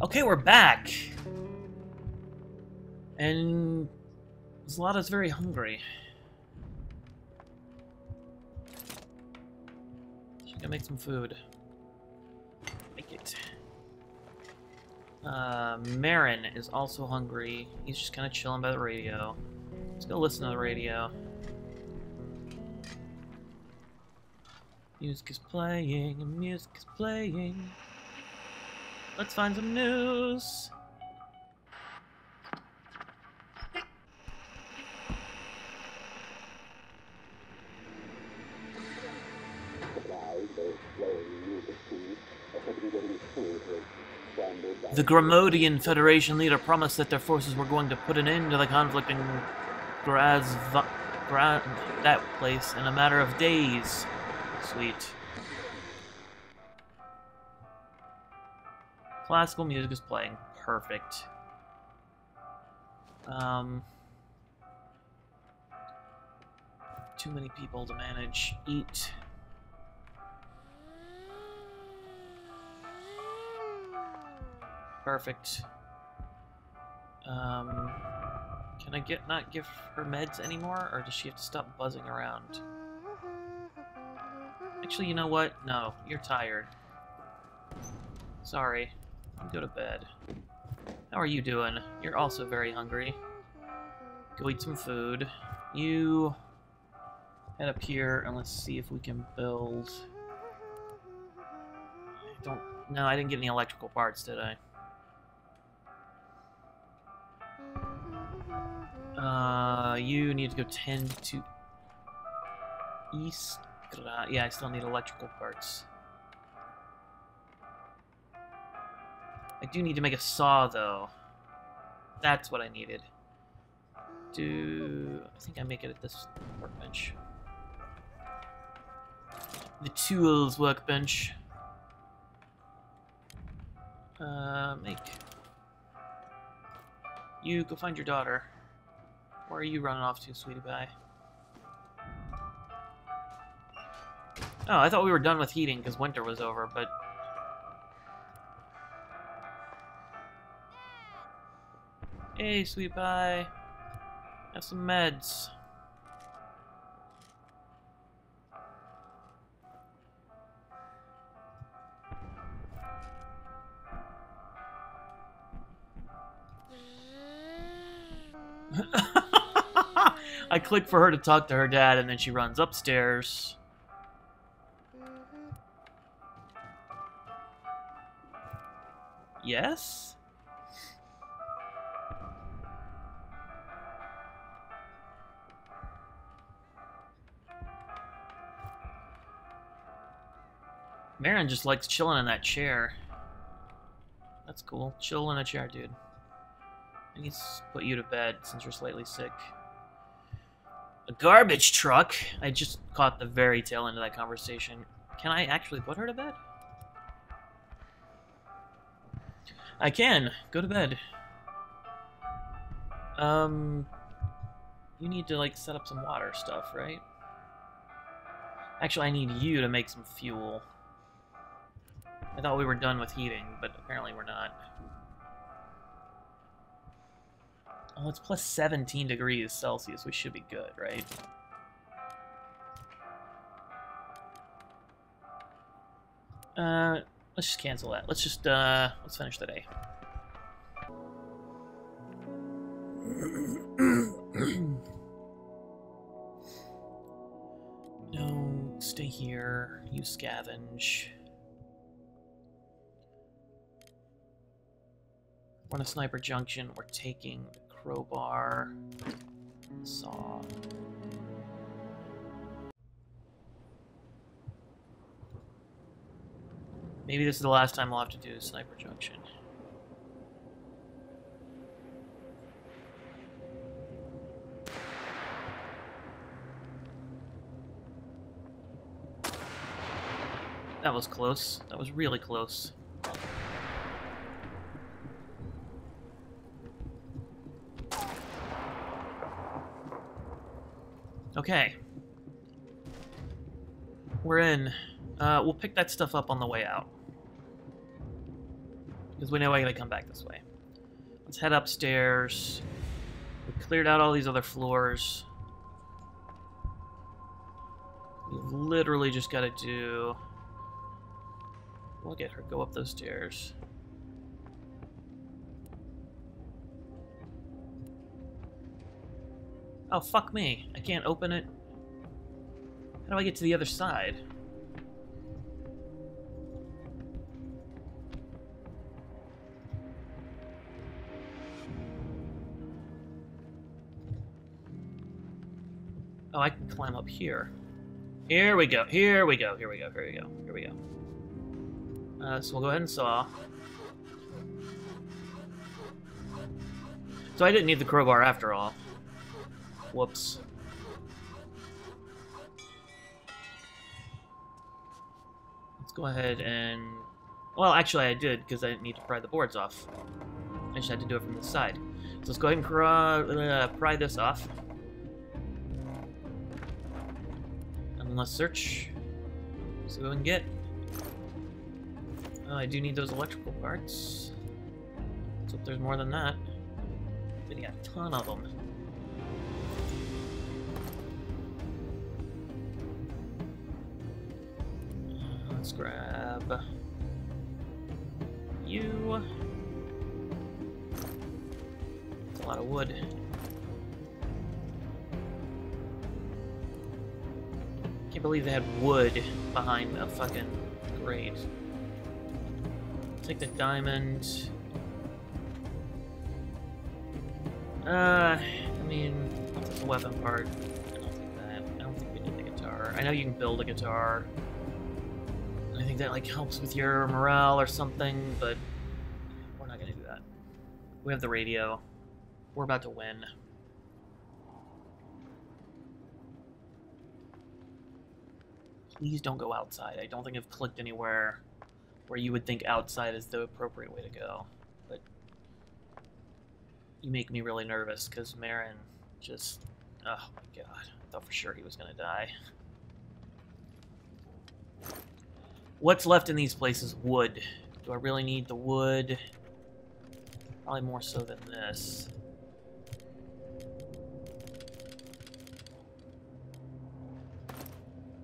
Okay, we're back. And Zlata's very hungry. She's gonna make some food. Make it. Uh, Marin is also hungry. He's just kind of chilling by the radio. Let's go listen to the radio. Music is playing, music is playing. Let's find some news. The Gramodian Federation leader promised that their forces were going to put an end to the conflict in Graz, Gra that place in a matter of days. Sweet. Classical music is playing. Perfect. Um, too many people to manage. Eat. Perfect. Um, can I get not give her meds anymore, or does she have to stop buzzing around? Actually, you know what? No, you're tired. Sorry. Go to bed. How are you doing? You're also very hungry. Go eat some food. You head up here and let's see if we can build... I don't... No, I didn't get any electrical parts, did I? Uh, you need to go 10 to east. Yeah, I still need electrical parts. I do need to make a saw, though. That's what I needed. Do... I think I make it at this workbench. The tools workbench. Uh, make. You go find your daughter. Where are you running off to, sweetie pie? Oh, I thought we were done with heating because winter was over, but... Hey, sweet pie. Have some meds. I click for her to talk to her dad, and then she runs upstairs. Yes? Marin just likes chilling in that chair. That's cool. Chill in a chair, dude. I need to put you to bed since you're slightly sick. A garbage truck? I just caught the very tail end of that conversation. Can I actually put her to bed? I can. Go to bed. Um, you need to, like, set up some water stuff, right? Actually, I need you to make some fuel. I thought we were done with heating, but apparently we're not. Oh, it's plus 17 degrees Celsius. We should be good, right? Uh, let's just cancel that. Let's just, uh, let's finish the day. no, stay here. You scavenge. We're on a sniper junction. We're taking the crowbar, saw. Maybe this is the last time I'll have to do sniper junction. That was close. That was really close. Okay. We're in. Uh, we'll pick that stuff up on the way out. Because we know I gotta come back this way. Let's head upstairs. We cleared out all these other floors. We literally just gotta do... We'll get her, go up those stairs. Oh, fuck me. I can't open it. How do I get to the other side? Oh, I can climb up here. Here we go. Here we go. Here we go. Here we go. Here we go. Uh, so we'll go ahead and saw. So I didn't need the crowbar after all. Whoops. Let's go ahead and... Well, actually I did, because I didn't need to pry the boards off. I just had to do it from the side. So let's go ahead and pry, uh, pry this off. And let's search. What we can get. Uh, I do need those electrical parts. Let's hope there's more than that. Got a ton of them. Grab you. It's a lot of wood. Can't believe they had wood behind the fucking grate. Take the diamond. Uh, I mean, this weapon part? I don't think we need the guitar. I know you can build a guitar. I think that like helps with your morale or something, but we're not gonna do that. We have the radio. We're about to win. Please don't go outside. I don't think I've clicked anywhere where you would think outside is the appropriate way to go. But you make me really nervous because Marin just... Oh my god. I thought for sure he was gonna die. What's left in these places? Wood. Do I really need the wood? Probably more so than this.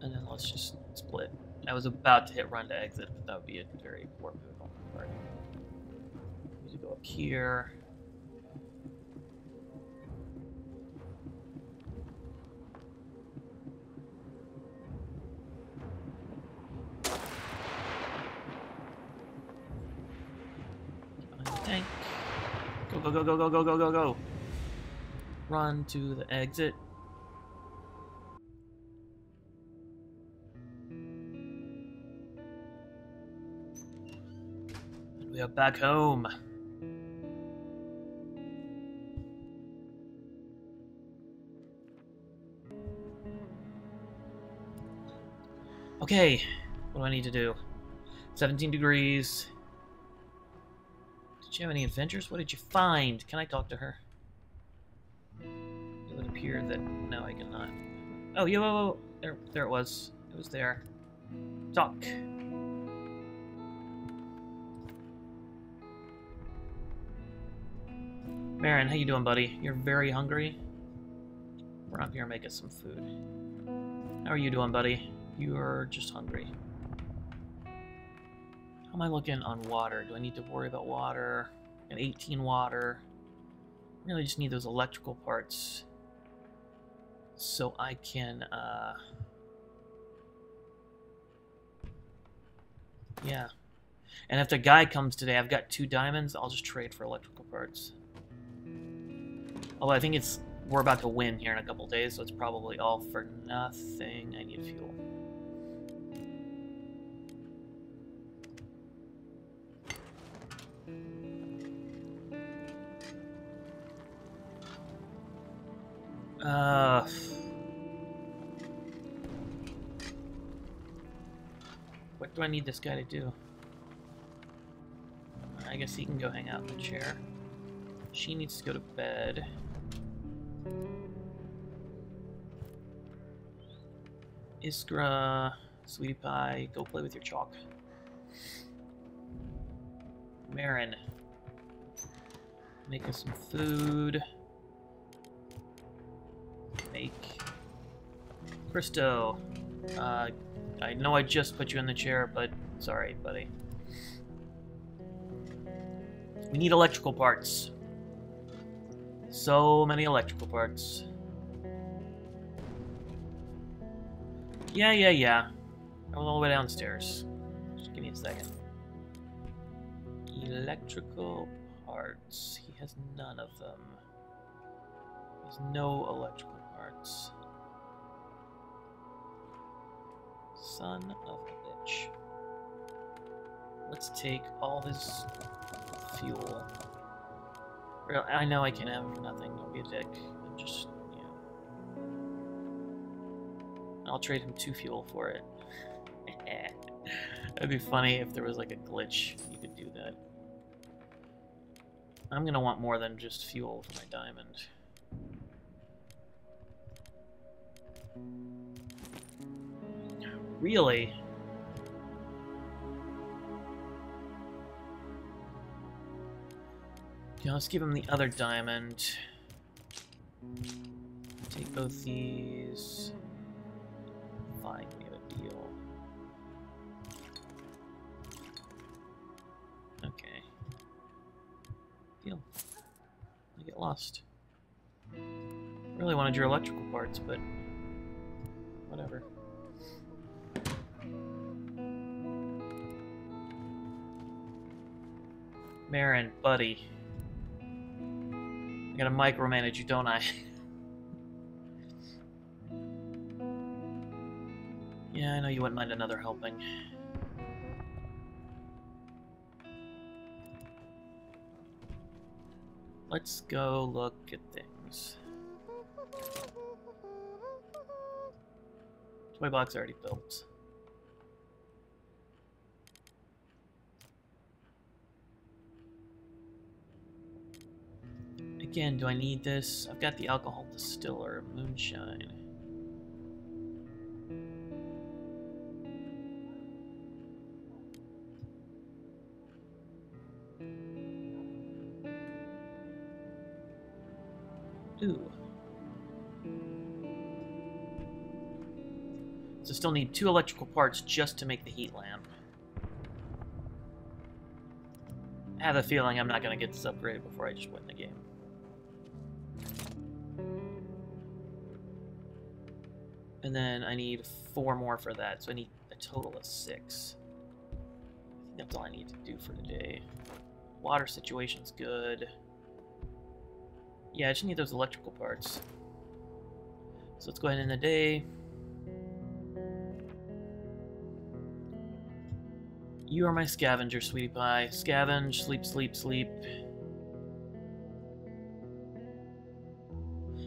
And then let's just split. I was about to hit run to exit, but that would be a very poor move on my part. Need to go up here. go, go, go, go, go, go, go. Run to the exit. We are back home. Okay, what do I need to do? 17 degrees, did you have any adventures? What did you find? Can I talk to her? It would appear that... No, I cannot. Oh, yo. There, there it was. It was there. Talk. Marin, how you doing, buddy? You're very hungry? We're up here making some food. How are you doing, buddy? You're just hungry. How am I looking on water? Do I need to worry about water? An 18 water. Really just need those electrical parts so I can, uh... Yeah. And if the guy comes today, I've got two diamonds, I'll just trade for electrical parts. Although I think it's we're about to win here in a couple days, so it's probably all for nothing. I need fuel. Uh... What do I need this guy to do? I guess he can go hang out in the chair. She needs to go to bed. Iskra, Sweetie Pie, go play with your chalk. Marin. Make us some food. Make. Christo. Uh, I know I just put you in the chair, but sorry, buddy. We need electrical parts. So many electrical parts. Yeah, yeah, yeah. I was all the way downstairs. Just give me a second. Electrical parts. He has none of them. He has no electrical Son of a bitch. Let's take all his fuel. I know I can have nothing. Don't be a dick. I'm just, yeah. I'll trade him two fuel for it. That'd be funny if there was like a glitch. You could do that. I'm gonna want more than just fuel for my diamond. Really? Yeah, let's give him the other diamond. Take both these. Fine, we have a deal. Okay. Deal. I get lost. Really wanted your electrical parts, but whatever. Marin, buddy. I gotta micromanage you, don't I? yeah, I know you wouldn't mind another helping. Let's go look at things. Toy box already built. Again, do I need this? I've got the alcohol distiller, moonshine. Ooh. Still need two electrical parts just to make the heat lamp. I have a feeling I'm not going to get this upgraded before I just win the game. And then I need four more for that, so I need a total of six. I think that's all I need to do for today. Water situation's good. Yeah, I just need those electrical parts. So let's go ahead in the day. You are my scavenger, sweetie pie. Scavenge, sleep, sleep, sleep.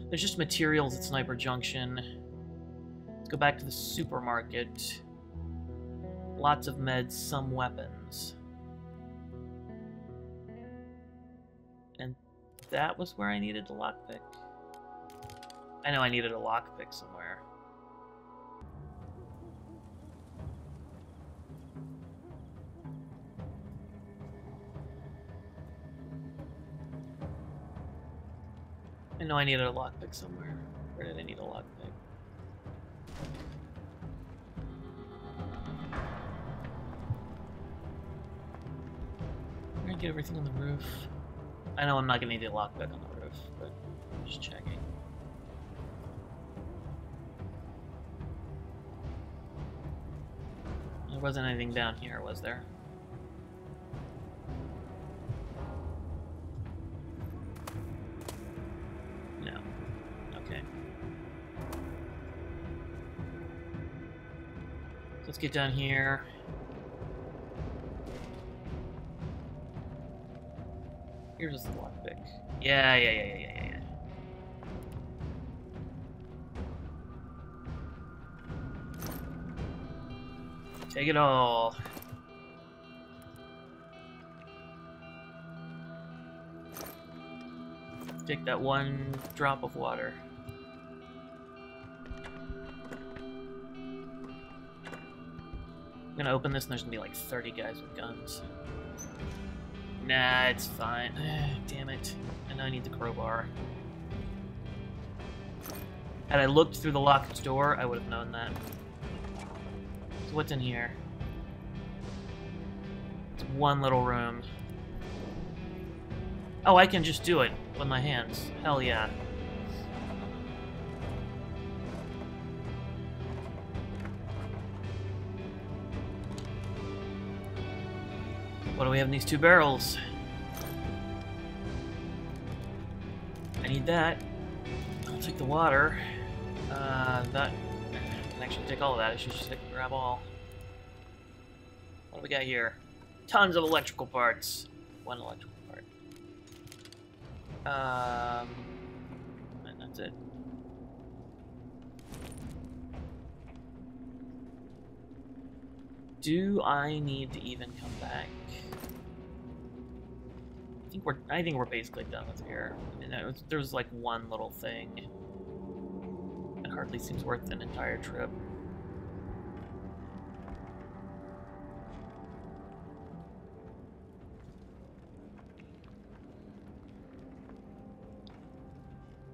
There's just materials at Sniper Junction. Let's go back to the supermarket. Lots of meds, some weapons. And that was where I needed a lockpick. I know I needed a lockpick somewhere. Know I needed a lockpick somewhere. Where did I need a lockpick? I'm gonna get everything on the roof. I know I'm not gonna need a lockpick on the roof, but I'm just checking. There wasn't anything down here, was there? Let's get down here. Here's the lockpick. Yeah, yeah, yeah, yeah, yeah, yeah. Take it all. Take that one drop of water. I'm gonna open this and there's gonna be like 30 guys with guns. Nah, it's fine. Damn it. And I need the crowbar. Had I looked through the locked door, I would have known that. So what's in here? It's one little room. Oh, I can just do it with my hands. Hell yeah. What do we have in these two barrels? I need that. I'll take the water. Uh, that... I can actually take all of that. I should just grab all. What do we got here? Tons of electrical parts. One electrical part. Um... And that's it. Do I need to even come back? I think we're I think we're basically done with here. I mean, was, there was like one little thing. It hardly seems worth an entire trip.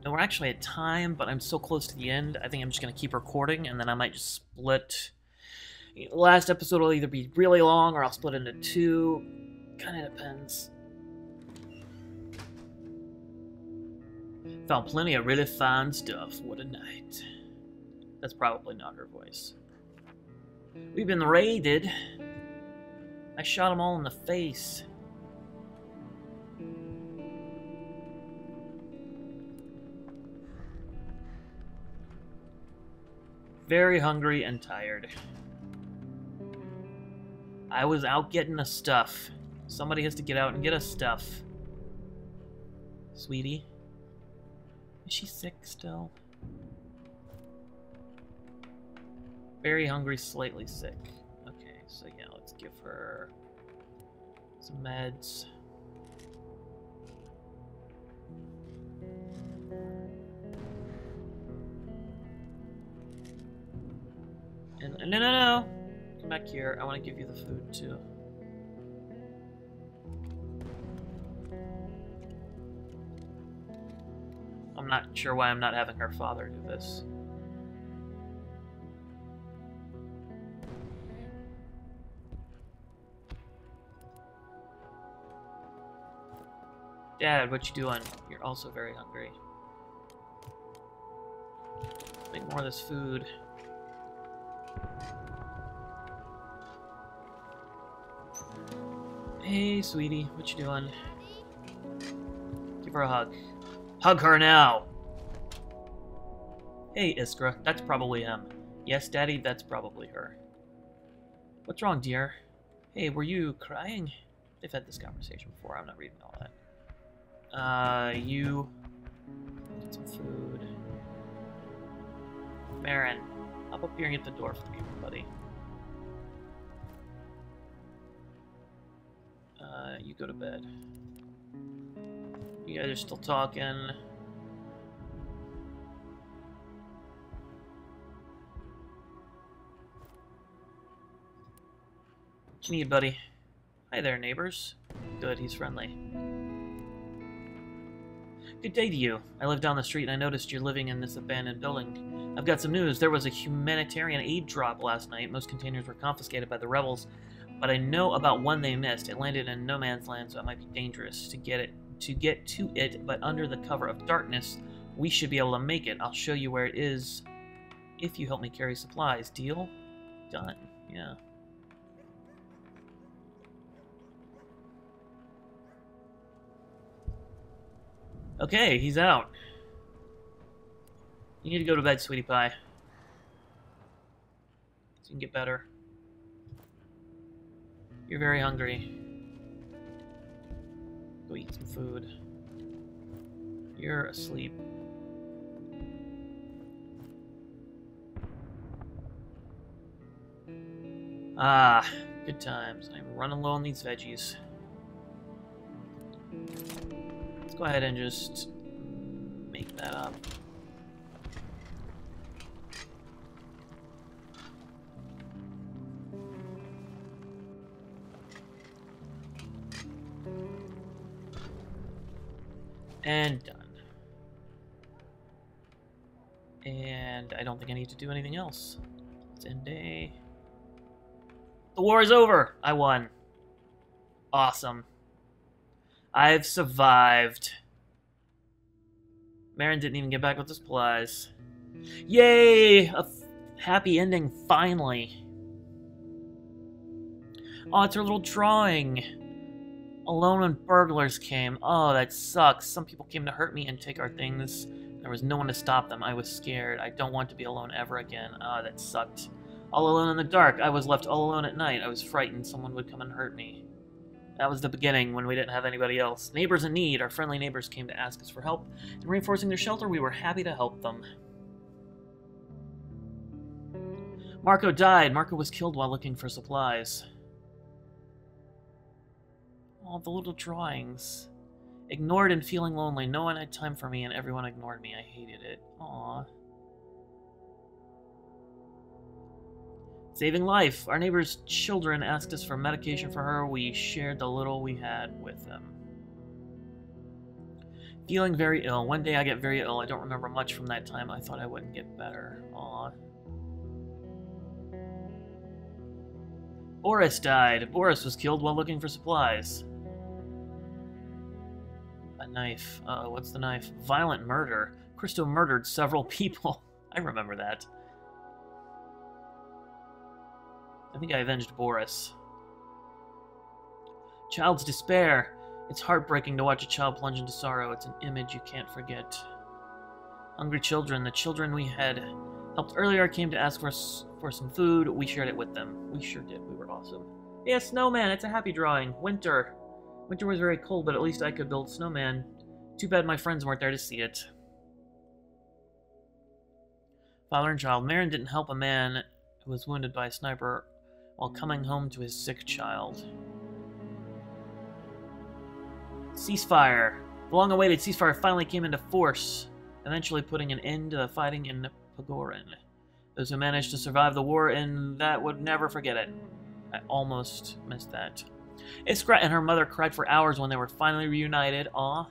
No, we're actually at time, but I'm so close to the end, I think I'm just going to keep recording, and then I might just split... Last episode will either be really long, or I'll split into two. Kind of depends. Found plenty of really fine stuff. What a night. That's probably not her voice. We've been raided. I shot them all in the face. Very hungry and tired. I was out getting the stuff. Somebody has to get out and get us stuff. Sweetie. Is she sick still? Very hungry, slightly sick. Okay, so yeah, let's give her some meds. And no, no, no! Back here. I want to give you the food too. I'm not sure why I'm not having her father do this. Dad, what you doing? You're also very hungry. Make more of this food. Hey, sweetie, what you doing? Give her a hug. Hug her now! Hey, Iskra, that's probably him. Yes, Daddy, that's probably her. What's wrong, dear? Hey, were you crying? They've had this conversation before, I'm not reading all that. Uh, you... Get some food. Marin, here and get the door for me, buddy. Uh, you go to bed. You guys are still talking. What you need, buddy? Hi there, neighbors. Good, he's friendly. Good day to you. I live down the street and I noticed you're living in this abandoned building. I've got some news. There was a humanitarian aid drop last night. Most containers were confiscated by the rebels, but I know about one they missed. It landed in no man's land, so it might be dangerous to get it to get to it, but under the cover of darkness, we should be able to make it. I'll show you where it is if you help me carry supplies. Deal? Done. Yeah. Okay, he's out. You need to go to bed, sweetie pie. So you can get better. You're very hungry. Go eat some food. You're asleep. Ah, good times. I'm running low on these veggies. Let's go ahead and just make that up. And done. And I don't think I need to do anything else. Let's end day. The war is over! I won. Awesome. I've survived. Marin didn't even get back with the supplies. Yay! A happy ending, finally. Oh, it's her little drawing. Alone when burglars came. Oh, that sucks. Some people came to hurt me and take our things. There was no one to stop them. I was scared. I don't want to be alone ever again. Oh, that sucked. All alone in the dark. I was left all alone at night. I was frightened someone would come and hurt me. That was the beginning when we didn't have anybody else. Neighbors in need. Our friendly neighbors came to ask us for help. In reinforcing their shelter, we were happy to help them. Marco died. Marco was killed while looking for supplies. Oh, the little drawings. Ignored and feeling lonely. No one had time for me and everyone ignored me. I hated it. Aww. Saving life. Our neighbor's children asked us for medication for her. We shared the little we had with them. Feeling very ill. One day I get very ill. I don't remember much from that time. I thought I wouldn't get better. Aww. Boris died. Boris was killed while looking for supplies knife. Uh, what's the knife? Violent murder. Christo murdered several people. I remember that. I think I avenged Boris. Child's despair. It's heartbreaking to watch a child plunge into sorrow. It's an image you can't forget. Hungry children. The children we had helped earlier came to ask for, for some food. We shared it with them. We sure did. We were awesome. Yeah, snowman. It's a happy drawing. Winter. Winter was very cold, but at least I could build snowman. Too bad my friends weren't there to see it. Father and child. Marin didn't help a man who was wounded by a sniper while coming home to his sick child. Ceasefire. The long-awaited ceasefire finally came into force, eventually putting an end to the fighting in Pogoren. Those who managed to survive the war in that would never forget it. I almost missed that. Iskra and her mother cried for hours when they were finally reunited. Aw.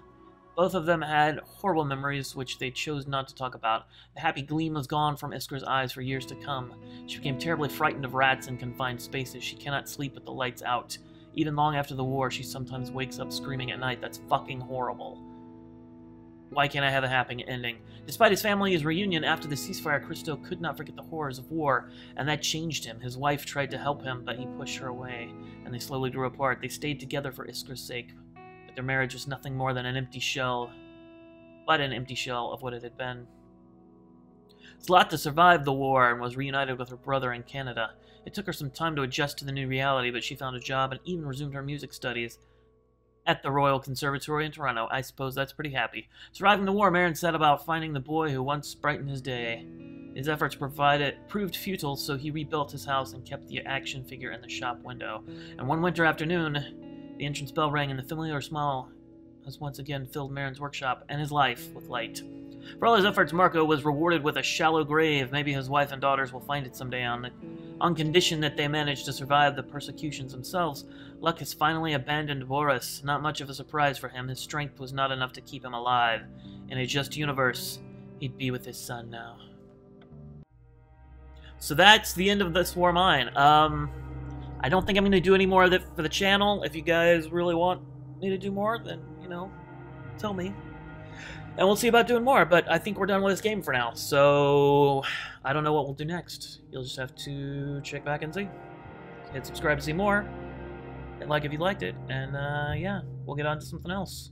Both of them had horrible memories which they chose not to talk about. The happy gleam was gone from Iskra's eyes for years to come. She became terribly frightened of rats in confined spaces. She cannot sleep with the lights out. Even long after the war, she sometimes wakes up screaming at night. That's fucking horrible. Why can't I have a happy ending? Despite his family's reunion after the ceasefire, Christo could not forget the horrors of war, and that changed him. His wife tried to help him, but he pushed her away, and they slowly grew apart. They stayed together for Iskra's sake, but their marriage was nothing more than an empty shell, but an empty shell of what it had been. Zlata survived the war and was reunited with her brother in Canada. It took her some time to adjust to the new reality, but she found a job and even resumed her music studies at the Royal Conservatory in Toronto. I suppose that's pretty happy. Surviving the war, Marin set about finding the boy who once brightened his day. His efforts provided, proved futile, so he rebuilt his house and kept the action figure in the shop window. And one winter afternoon, the entrance bell rang and the familiar smile has once again filled Marin's workshop and his life with light. For all his efforts, Marco was rewarded with a shallow grave. Maybe his wife and daughters will find it someday on, on condition that they manage to survive the persecutions themselves. Luck has finally abandoned Boris. Not much of a surprise for him. His strength was not enough to keep him alive. In a just universe, he'd be with his son now. So that's the end of this War Mine. Um, I don't think I'm going to do any more of it for the channel. If you guys really want me to do more, then, you know, tell me and we'll see about doing more. But I think we're done with this game for now. So I don't know what we'll do next. You'll just have to check back and see. Hit subscribe to see more. Hit like if you liked it. And uh, yeah, we'll get on to something else.